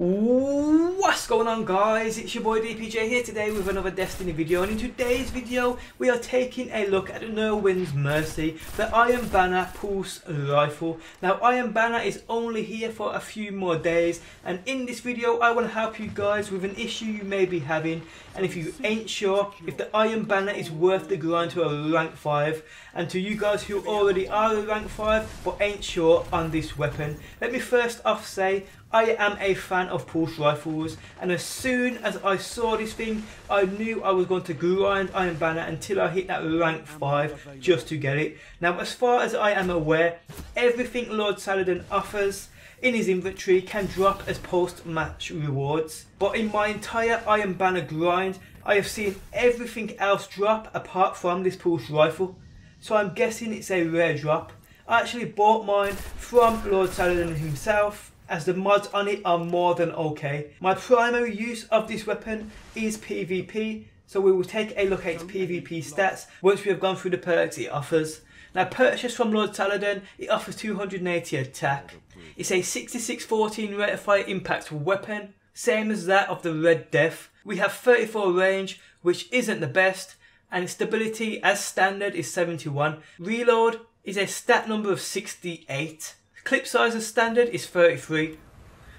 What's going on guys, it's your boy DPJ here today with another Destiny video and in today's video we are taking a look at Nirwen's Mercy, the Iron Banner Pulse Rifle. Now Iron Banner is only here for a few more days and in this video I will help you guys with an issue you may be having and if you ain't sure if the Iron Banner is worth the grind to a rank 5 and to you guys who already are a rank 5 but ain't sure on this weapon, let me first off say I am a fan of pulse rifles and as soon as I saw this thing I knew I was going to grind Iron Banner until I hit that rank 5 just to get it. Now as far as I am aware everything Lord Saladin offers in his inventory can drop as post match rewards but in my entire Iron Banner grind I have seen everything else drop apart from this pulse rifle so I'm guessing it's a rare drop. I actually bought mine from Lord Saladin himself as the mods on it are more than okay. My primary use of this weapon is PvP, so we will take a look at its PvP stats once we have gone through the perks it offers. Now purchased from Lord Saladin, it offers 280 attack. It's a 66-14 rate of fire impact weapon, same as that of the Red Death. We have 34 range, which isn't the best, and stability as standard is 71. Reload is a stat number of 68. Clip size as standard is 33.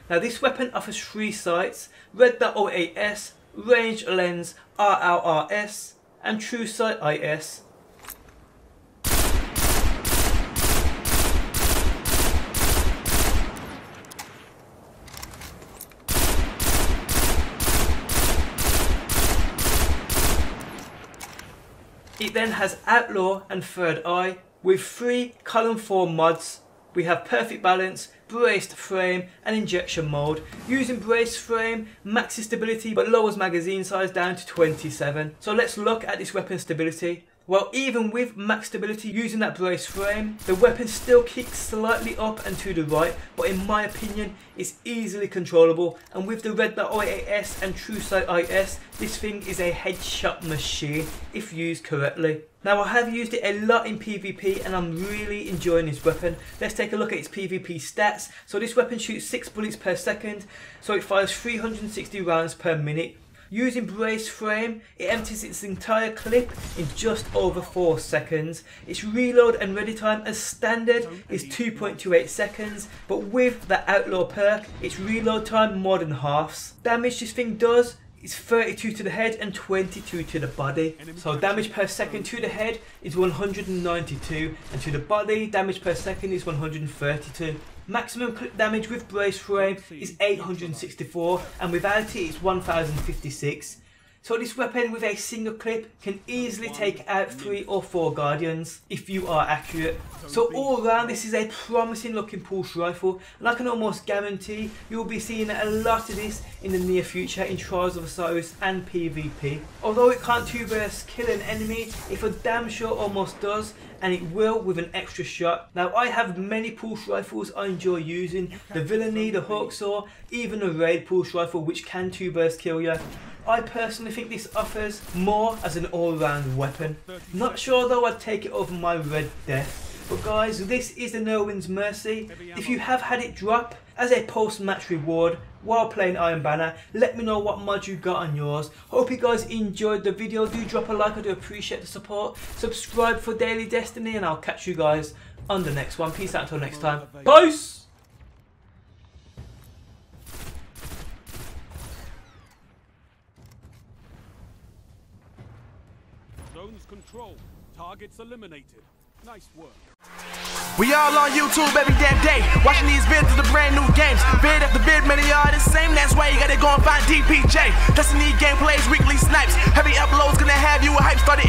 Now this weapon offers three sights, red dot OAS, range lens RLRS and true sight IS. It then has Outlaw and Third Eye with three column 4 mods we have perfect balance, braced frame and injection mold. Using braced frame maxes stability but lowers magazine size down to 27. So let's look at this weapon stability. Well, even with max stability using that brace frame, the weapon still kicks slightly up and to the right, but in my opinion, it's easily controllable. And with the red dot IAS and true sight IS, this thing is a headshot machine if used correctly. Now I have used it a lot in PvP and I'm really enjoying this weapon. Let's take a look at its PvP stats. So this weapon shoots 6 bullets per second, so it fires 360 rounds per minute Using brace frame, it empties its entire clip in just over 4 seconds. Its reload and ready time as standard is 2.28 seconds, but with the outlaw perk, its reload time more than halves. Damage this thing does is 32 to the head and 22 to the body. So damage per second to the head is 192 and to the body damage per second is 132. Maximum clip damage with brace frame is 864 and without it it's 1056. So this weapon with a single clip can easily take out 3 or 4 guardians if you are accurate. So all around this is a promising looking pulse rifle and I can almost guarantee you will be seeing a lot of this in the near future in Trials of Osiris and PvP. Although it can't two burst kill an enemy, it for damn sure almost does and it will with an extra shot. Now I have many pulse rifles I enjoy using, the Villainy, the Hawksaw, even the Raid pulse rifle which can two burst kill you. I personally think this offers more as an all-round weapon. Not sure though I'd take it over my Red Death. But guys, this is the Nirwen's Mercy. If you have had it drop as a post-match reward while playing Iron Banner, let me know what mod you got on yours. Hope you guys enjoyed the video. Do drop a like, I do appreciate the support. Subscribe for Daily Destiny and I'll catch you guys on the next one. Peace out until next time. Peace! Targets eliminated. Nice work. We all on YouTube every damn day, watching these vids of the brand new games. Vid after vid, many are the same. That's why you gotta go and find DPJ. Destiny gameplays, weekly snipes. Heavy uploads gonna have you a hype. Started